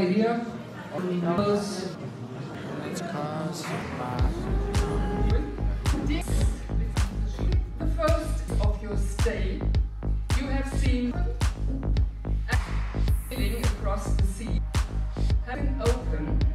idea on numbers. This the first of your stay. You have seen sailing across the sea, having open.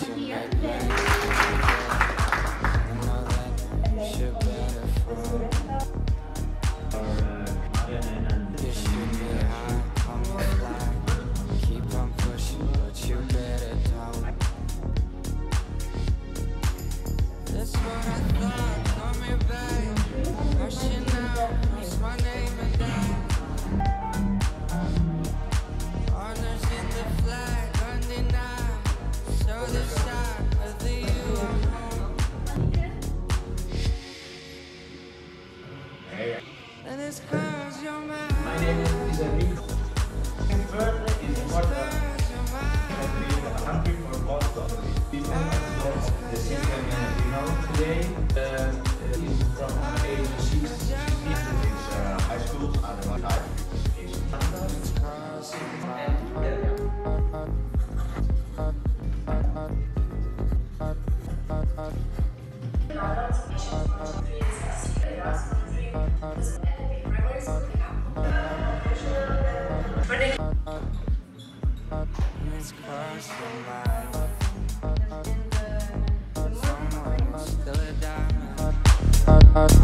Are here today. My name is Enrique. Further is important Cause you're mine. to create for both of us. This of the system and you know today uh, is from age six to fifteen is uh, high school and one high education. And it's cause you're uh,